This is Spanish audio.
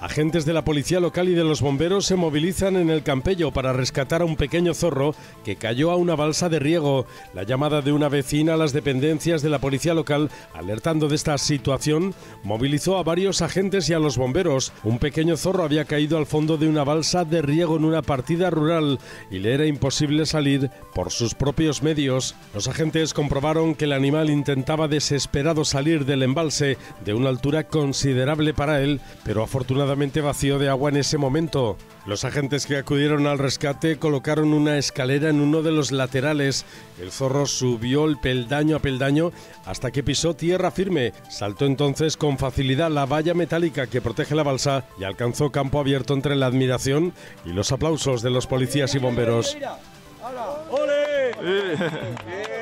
Agentes de la policía local y de los bomberos se movilizan en el Campello para rescatar a un pequeño zorro que cayó a una balsa de riego. La llamada de una vecina a las dependencias de la policía local, alertando de esta situación, movilizó a varios agentes y a los bomberos. Un pequeño zorro había caído al fondo de una balsa de riego en una partida rural y le era imposible salir por sus propios medios. Los agentes comprobaron que el animal intentaba desesperado salir del embalse de una altura considerable para él, pero afortunadamente vacío de agua en ese momento. Los agentes que acudieron al rescate colocaron una escalera en uno de los laterales. El zorro subió el peldaño a peldaño hasta que pisó tierra firme. Saltó entonces con facilidad la valla metálica que protege la balsa y alcanzó campo abierto entre la admiración y los aplausos de los policías y bomberos.